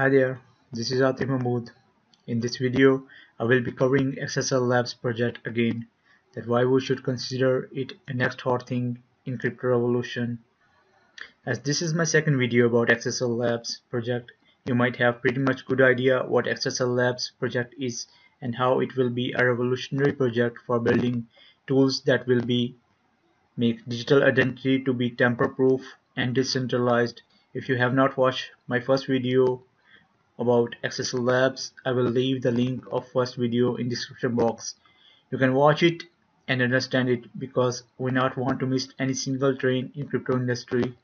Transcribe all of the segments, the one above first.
Hi there, this is Atif Mehmood. In this video, I will be covering XSL Labs project again, that why we should consider it a next hot thing in crypto revolution. As this is my second video about XSL Labs project, you might have pretty much good idea what XSL Labs project is and how it will be a revolutionary project for building tools that will be make digital identity to be tamper-proof and decentralized. If you have not watched my first video about XSL Labs, I will leave the link of first video in description box. You can watch it and understand it because we not want to miss any single train in crypto industry.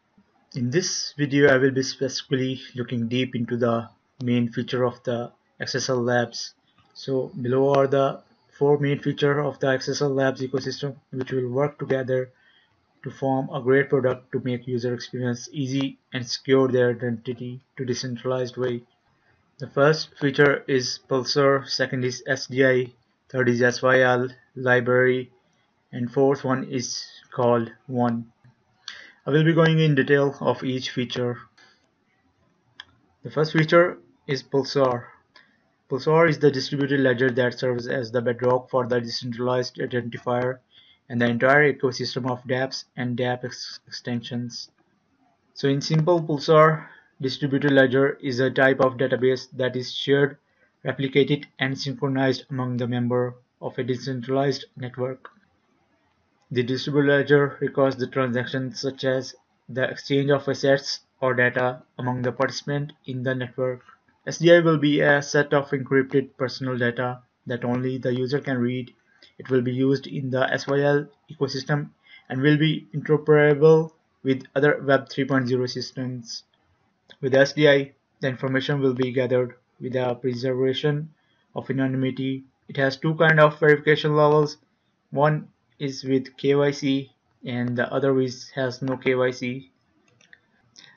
In this video I will be specifically looking deep into the main feature of the XSL Labs. So below are the four main features of the XSL Labs ecosystem which will work together to form a great product to make user experience easy and secure their identity to decentralized way. The first feature is Pulsar, second is SDI, third is SYL library, and fourth one is called One. I will be going in detail of each feature. The first feature is Pulsar. Pulsar is the distributed ledger that serves as the bedrock for the decentralized identifier and the entire ecosystem of dApps and dApp ex extensions. So in simple, Pulsar Distributed ledger is a type of database that is shared, replicated, and synchronized among the members of a decentralized network. The distributed ledger records the transactions such as the exchange of assets or data among the participants in the network. SDI will be a set of encrypted personal data that only the user can read. It will be used in the SYL ecosystem and will be interoperable with other Web 3.0 systems. With SDI, the information will be gathered with the preservation of anonymity. It has two kind of verification levels. One is with KYC and the other is has no KYC.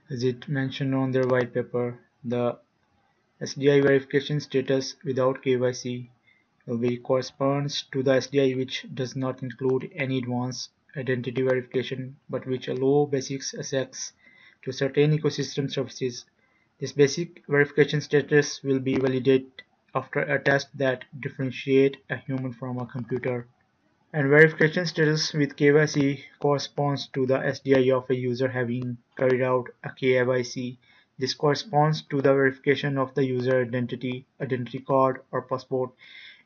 As it mentioned on their white paper, the SDI verification status without KYC will be corresponds to the SDI which does not include any advanced identity verification but which allow basic access to certain ecosystem services. This basic verification status will be validated after a test that differentiate a human from a computer. And verification status with KYC corresponds to the SDI of a user having carried out a KYC. This corresponds to the verification of the user identity, identity card or passport,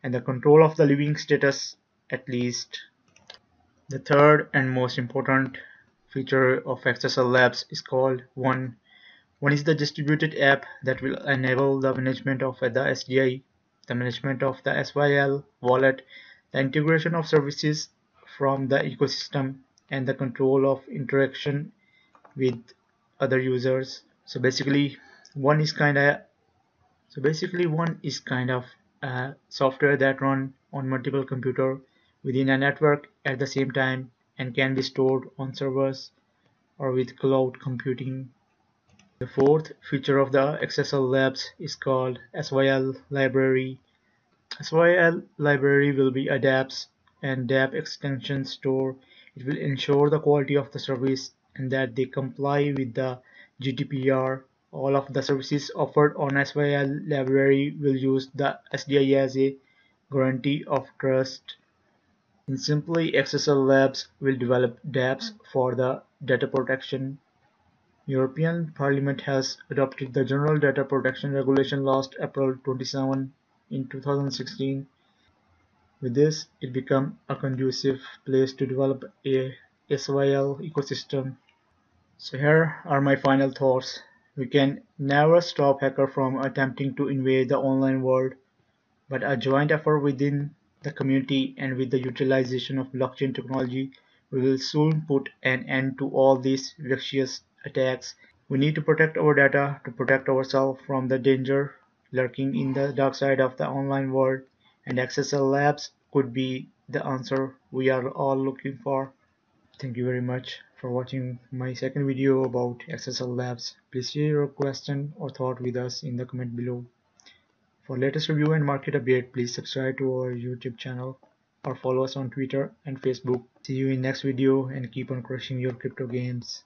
and the control of the living status at least. The third and most important feature of XSL Labs is called One. One is the distributed app that will enable the management of the SDI, the management of the SYL wallet, the integration of services from the ecosystem, and the control of interaction with other users. So basically, one is kind of so basically one is kind of a software that run on multiple computer within a network at the same time and can be stored on servers or with cloud computing. The fourth feature of the XSL Labs is called SYL Library. SYL Library will be a dApps and dApp extension store. It will ensure the quality of the service and that they comply with the GDPR. All of the services offered on SYL Library will use the SDI as a guarantee of trust. In simply, XSL Labs will develop dApps for the data protection. European Parliament has adopted the General Data Protection Regulation last April 27 in 2016. With this, it became a conducive place to develop a SYL ecosystem. So here are my final thoughts. We can never stop hacker from attempting to invade the online world, but a joint effort within the community and with the utilization of blockchain technology we will soon put an end to all these vicious attacks. We need to protect our data to protect ourselves from the danger lurking in the dark side of the online world and XSL Labs could be the answer we are all looking for. Thank you very much for watching my second video about XSL Labs. Please share your question or thought with us in the comment below. For latest review and market update, please subscribe to our YouTube channel or follow us on Twitter and Facebook. See you in next video and keep on crushing your crypto games.